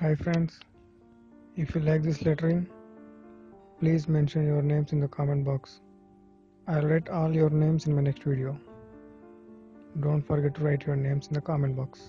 Hi friends, if you like this lettering, please mention your names in the comment box. I'll write all your names in my next video. Don't forget to write your names in the comment box.